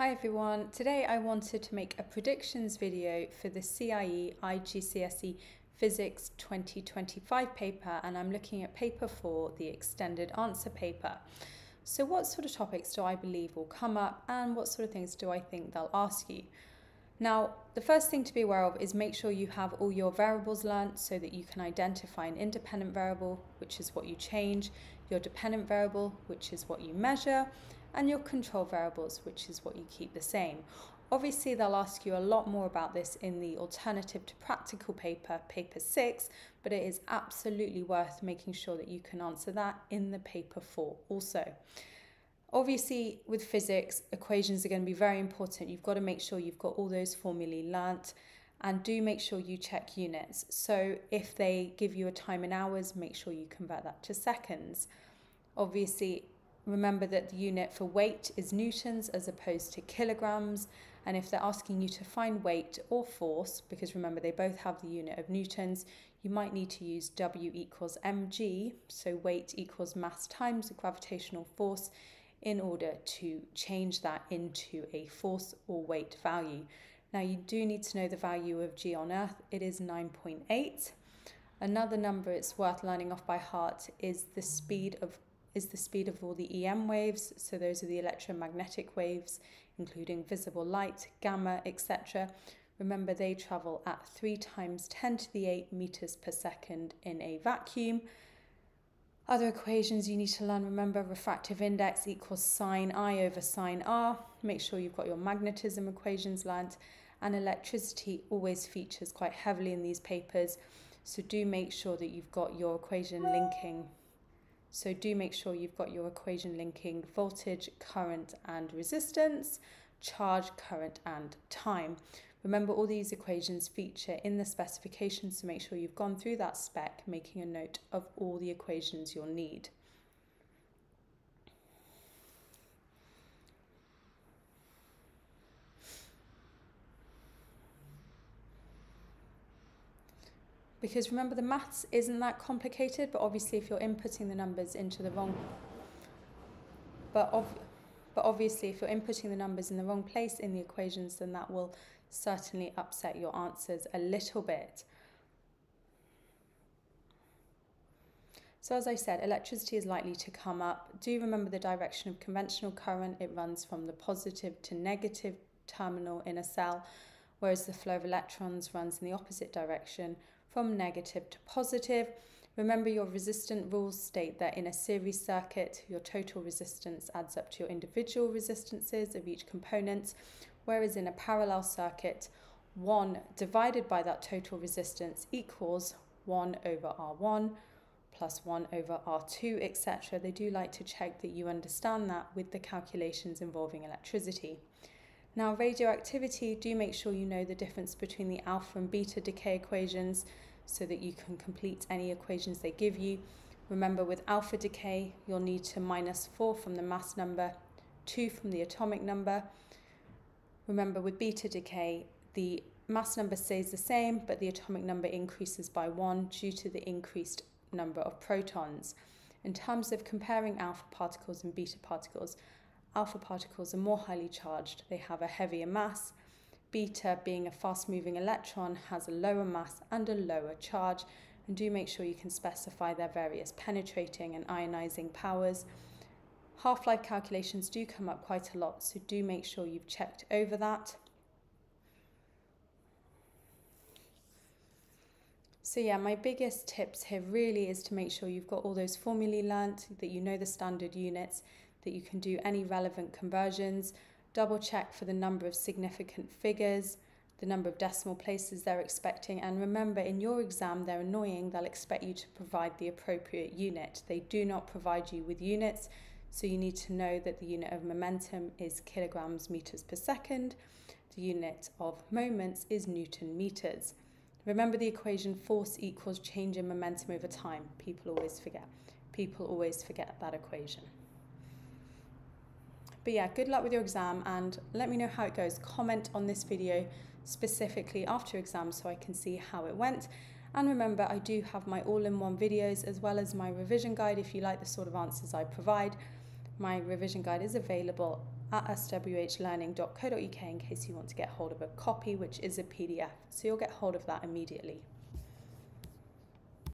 Hi everyone, today I wanted to make a predictions video for the CIE IGCSE Physics 2025 paper and I'm looking at paper 4, the extended answer paper. So what sort of topics do I believe will come up and what sort of things do I think they'll ask you? Now, the first thing to be aware of is make sure you have all your variables learnt so that you can identify an independent variable, which is what you change, your dependent variable, which is what you measure, and your control variables, which is what you keep the same. Obviously, they'll ask you a lot more about this in the alternative to practical paper, paper six, but it is absolutely worth making sure that you can answer that in the paper four also. Obviously, with physics, equations are going to be very important. You've got to make sure you've got all those formulae learnt and do make sure you check units. So if they give you a time in hours, make sure you convert that to seconds. Obviously, remember that the unit for weight is newtons as opposed to kilograms. And if they're asking you to find weight or force, because remember they both have the unit of newtons, you might need to use W equals mg, so weight equals mass times the gravitational force, in order to change that into a force or weight value. Now you do need to know the value of g on Earth, it is 9.8. Another number it's worth learning off by heart is the speed of is the speed of all the EM waves, so those are the electromagnetic waves, including visible light, gamma, etc. Remember, they travel at 3 times 10 to the 8 meters per second in a vacuum. Other equations you need to learn, remember refractive index equals sine I over sine R. Make sure you've got your magnetism equations learnt and electricity always features quite heavily in these papers. So do make sure that you've got your equation linking so do make sure you've got your equation linking voltage, current and resistance, charge, current and time. Remember all these equations feature in the specification so make sure you've gone through that spec making a note of all the equations you'll need. Because remember the maths isn't that complicated but obviously if you're inputting the numbers into the wrong but ov but obviously if you're inputting the numbers in the wrong place in the equations then that will certainly upset your answers a little bit So as I said, electricity is likely to come up. Do remember the direction of conventional current. It runs from the positive to negative terminal in a cell, whereas the flow of electrons runs in the opposite direction from negative to positive. Remember your resistant rules state that in a series circuit, your total resistance adds up to your individual resistances of each component, whereas in a parallel circuit, 1 divided by that total resistance equals 1 over R1 plus 1 over R2, etc. They do like to check that you understand that with the calculations involving electricity. Now, radioactivity, do make sure you know the difference between the alpha and beta decay equations so that you can complete any equations they give you. Remember, with alpha decay, you'll need to minus 4 from the mass number, 2 from the atomic number. Remember, with beta decay, the mass number stays the same, but the atomic number increases by 1 due to the increased number of protons. In terms of comparing alpha particles and beta particles, Alpha particles are more highly charged, they have a heavier mass. Beta, being a fast moving electron, has a lower mass and a lower charge. And do make sure you can specify their various penetrating and ionizing powers. Half life calculations do come up quite a lot, so do make sure you've checked over that. So yeah, my biggest tips here really is to make sure you've got all those formulae learnt, that you know the standard units, that you can do any relevant conversions, double check for the number of significant figures, the number of decimal places they're expecting, and remember in your exam they're annoying, they'll expect you to provide the appropriate unit. They do not provide you with units, so you need to know that the unit of momentum is kilograms meters per second, the unit of moments is newton meters. Remember the equation force equals change in momentum over time. People always forget. People always forget that equation. But yeah, good luck with your exam and let me know how it goes. Comment on this video specifically after exam so I can see how it went. And remember, I do have my all-in-one videos as well as my revision guide if you like the sort of answers I provide. My revision guide is available at swhlearning.co.uk in case you want to get hold of a copy, which is a PDF. So you'll get hold of that immediately.